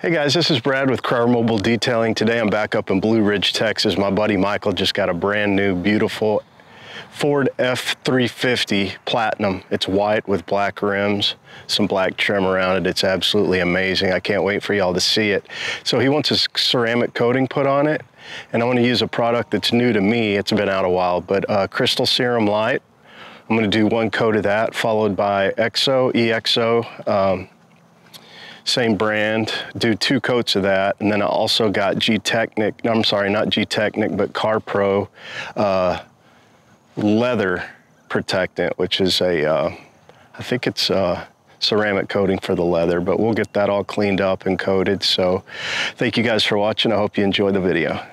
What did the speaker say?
Hey guys, this is Brad with Cryer Mobile Detailing. Today I'm back up in Blue Ridge, Texas. My buddy Michael just got a brand new, beautiful Ford F350 Platinum. It's white with black rims, some black trim around it. It's absolutely amazing. I can't wait for y'all to see it. So he wants a ceramic coating put on it, and I want to use a product that's new to me. It's been out a while, but uh, Crystal Serum Light. I'm going to do one coat of that, followed by EXO, EXO. Um, same brand, do two coats of that. And then I also got Gtechniq, no, I'm sorry, not Gtechniq, but CarPro uh, leather protectant, which is a, uh, I think it's a ceramic coating for the leather, but we'll get that all cleaned up and coated. So thank you guys for watching. I hope you enjoy the video.